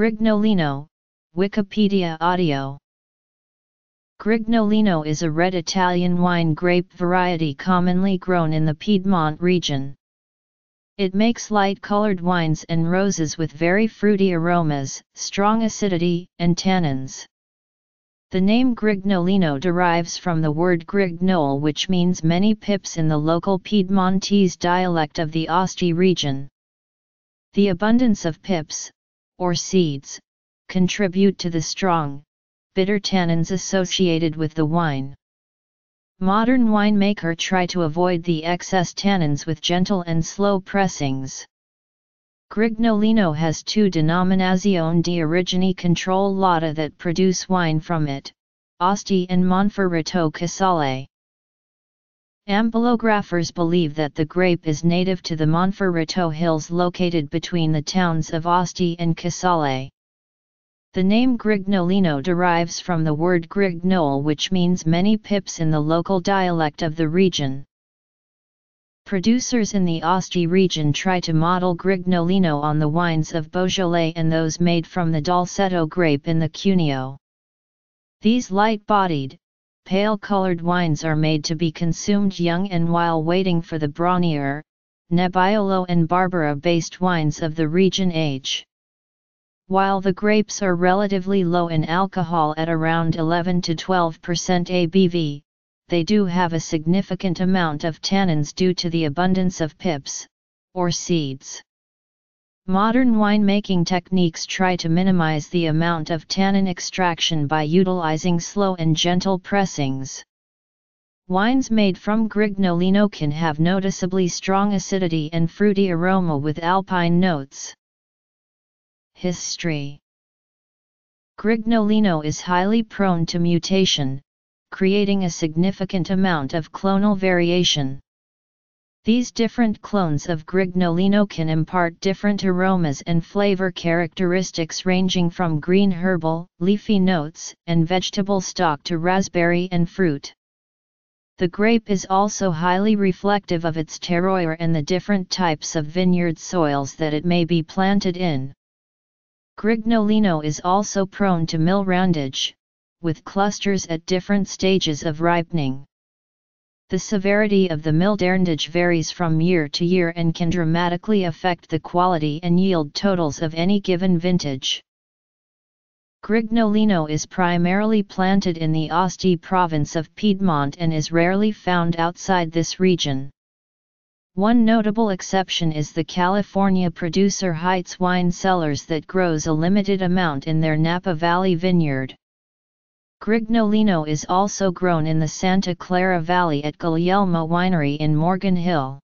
Grignolino, Wikipedia audio Grignolino is a red Italian wine grape variety commonly grown in the Piedmont region. It makes light-colored wines and roses with very fruity aromas, strong acidity, and tannins. The name Grignolino derives from the word grignole which means many pips in the local Piedmontese dialect of the Asti region. The abundance of pips, or seeds, contribute to the strong, bitter tannins associated with the wine. Modern winemaker try to avoid the excess tannins with gentle and slow pressings. Grignolino has two Denominazione di Origine Controllata that produce wine from it, Asti and Monferrato Casale. Ampelographers believe that the grape is native to the Monferrato Hills located between the towns of Asti and Casale. The name Grignolino derives from the word grignol which means many pips in the local dialect of the region. Producers in the Asti region try to model Grignolino on the wines of Beaujolais and those made from the Dolcetto grape in the Cuneo. These light-bodied, pale-colored wines are made to be consumed young and while waiting for the Bronier, Nebbiolo and Barbera-based wines of the region age. While the grapes are relatively low in alcohol at around 11 to 12% ABV, they do have a significant amount of tannins due to the abundance of pips, or seeds. Modern winemaking techniques try to minimize the amount of tannin extraction by utilizing slow and gentle pressings. Wines made from Grignolino can have noticeably strong acidity and fruity aroma with alpine notes. History Grignolino is highly prone to mutation, creating a significant amount of clonal variation. These different clones of Grignolino can impart different aromas and flavor characteristics ranging from green herbal, leafy notes, and vegetable stock to raspberry and fruit. The grape is also highly reflective of its terroir and the different types of vineyard soils that it may be planted in. Grignolino is also prone to millerandage, with clusters at different stages of ripening. The severity of the millerandage varies from year to year and can dramatically affect the quality and yield totals of any given vintage. Grignolino is primarily planted in the Asti province of Piedmont and is rarely found outside this region. One notable exception is the California producer Heitz Wine Cellars that grows a limited amount in their Napa Valley vineyard. Grignolino is also grown in the Santa Clara Valley at Guglielmo Winery in Morgan Hill.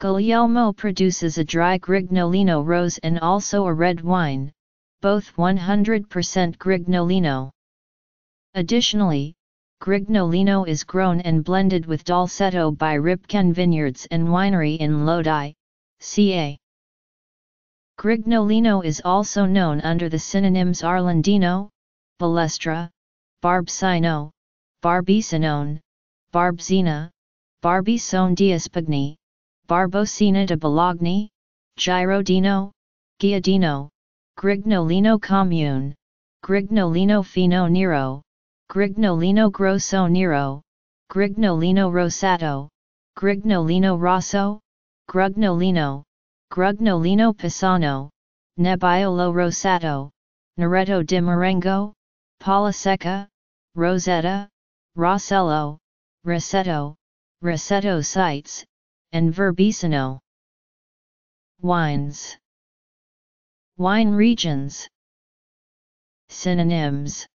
Guglielmo produces a dry Grignolino rose and also a red wine, both 100% Grignolino. Additionally, Grignolino is grown and blended with Dolcetto by Ripken Vineyards and Winery in Lodi, CA. Grignolino is also known under the synonyms Arlandino, Balestra, Barbsino, Barbisinone, Barbzina, Barbisone d'Espagny, Barbosina de Bologna, Girodino, Giardino, Grignolino Commune, Grignolino Fino Nero, Grignolino Grosso Nero, Grignolino Rosato, Grignolino Rosso, Grugnolino, Grugnolino Pisano, Nebbiolo Rosato, Neretto di Marengo, Polisecca, Rosetta, Rossello, Rosetto, Rosetto sites, and Verbisino. Wines. Wine regions. Synonyms